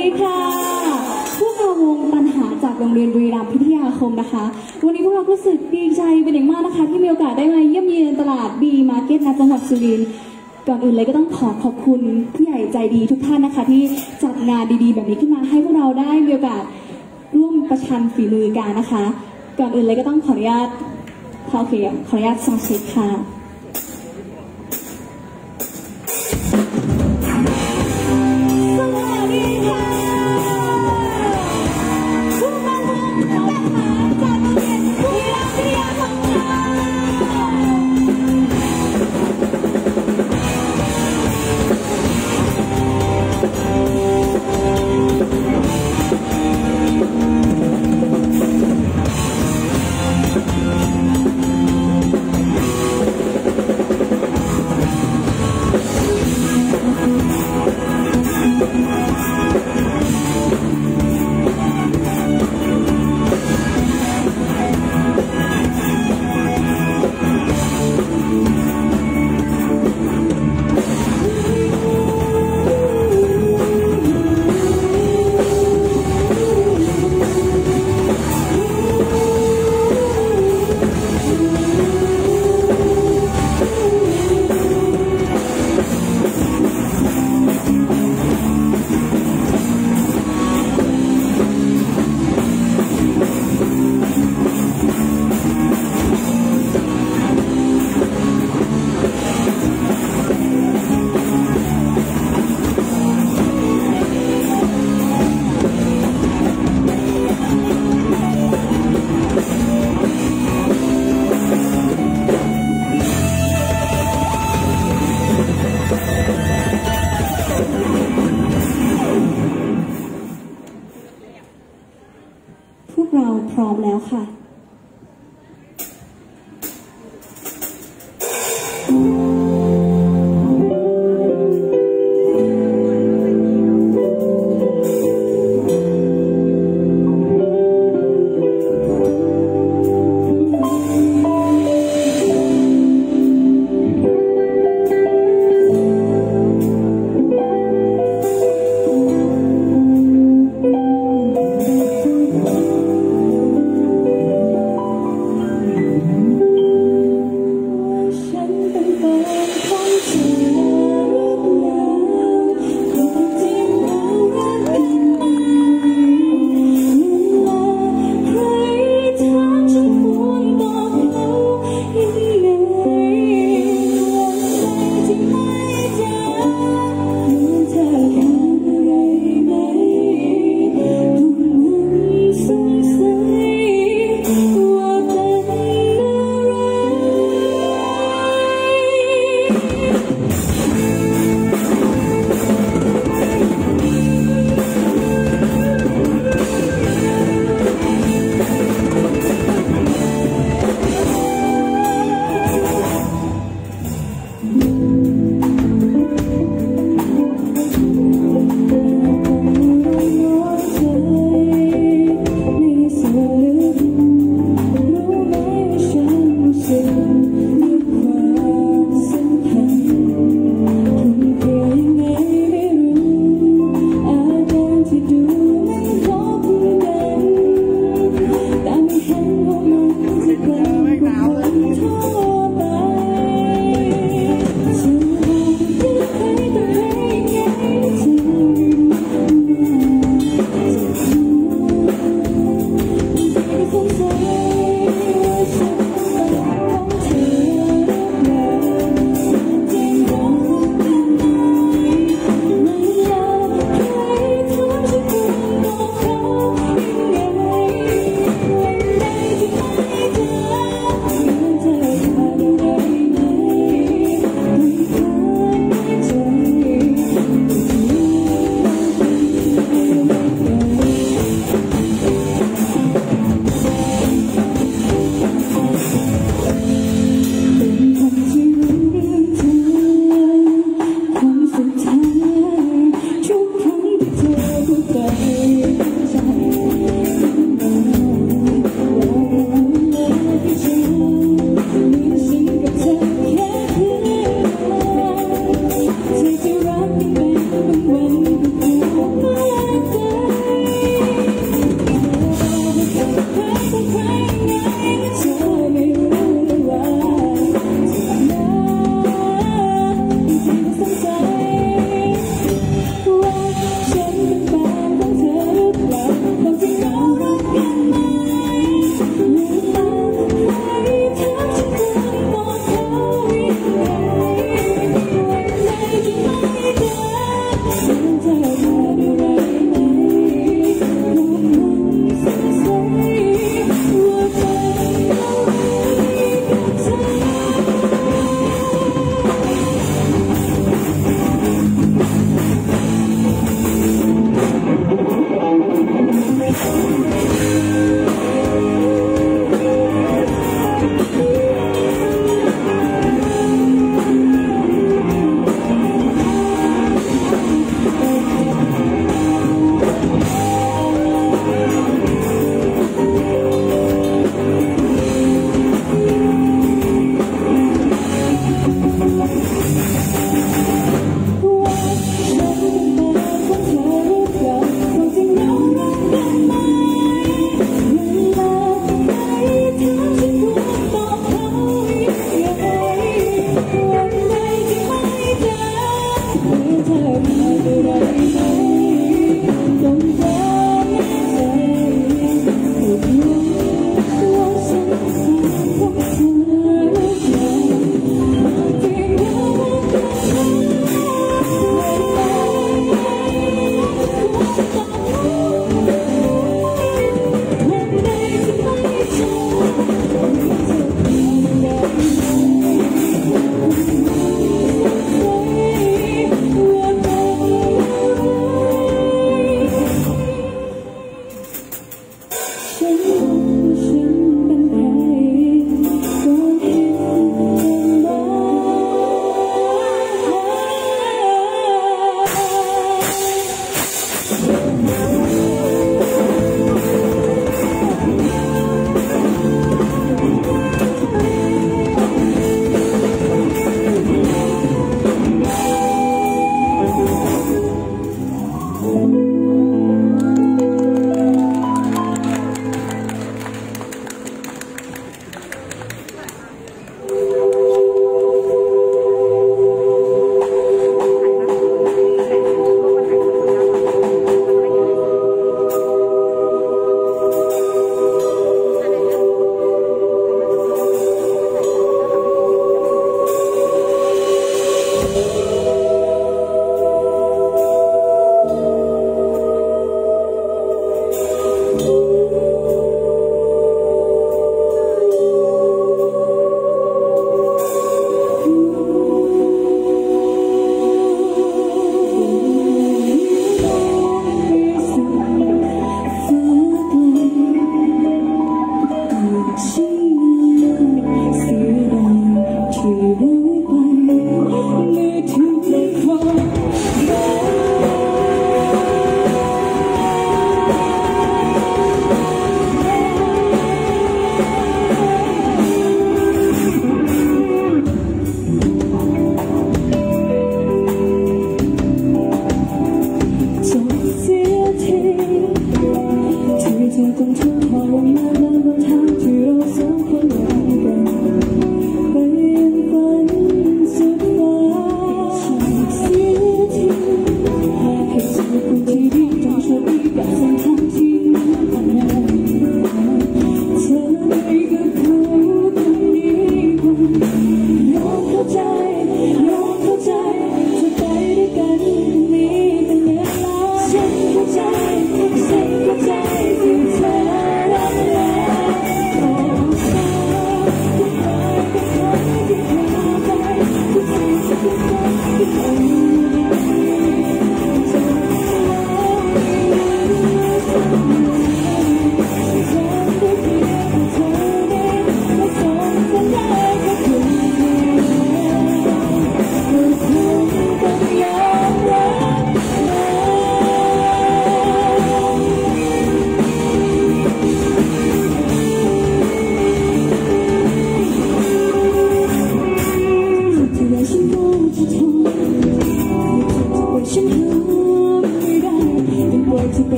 ดีค่ะ พวกเราวงปัญหาจากโรงเรียนบุรีรัมย์พิทยาคมนะคะ วันนี้พวกเรารู้สึกดีใจเป็นอย่างมากนะคะ ที่มีโอกาสได้มาเยี่ยมเยียนตลาดบีมาร์เก็ตณจังหวัดสุรินทร์ ก่อนอื่นเลยก็ต้องขอขอบคุณผู้ใหญ่ใจดีทุกท่านนะคะ ที่จัดงานดีๆ แบบนี้ขึ้นมาให้พวกเราได้มีโอกาสร่วมประชันฝีมือกันนะคะ ก่อนอื่นเลยก็ต้องขออนุญาตขอโอเคขออนุญาตส่งเช็คค่ะ แล้วค่ะ「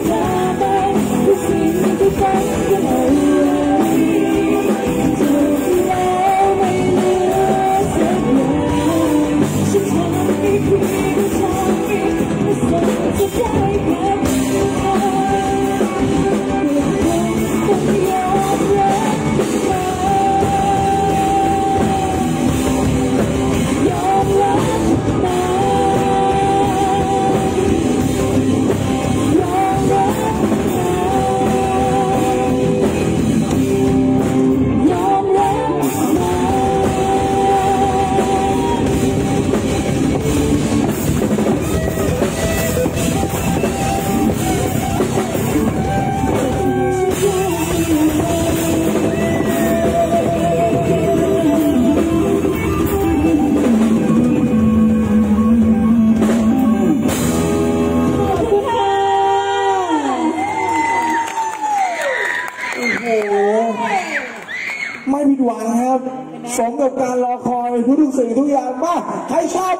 kita baik, di sini kita ดหวั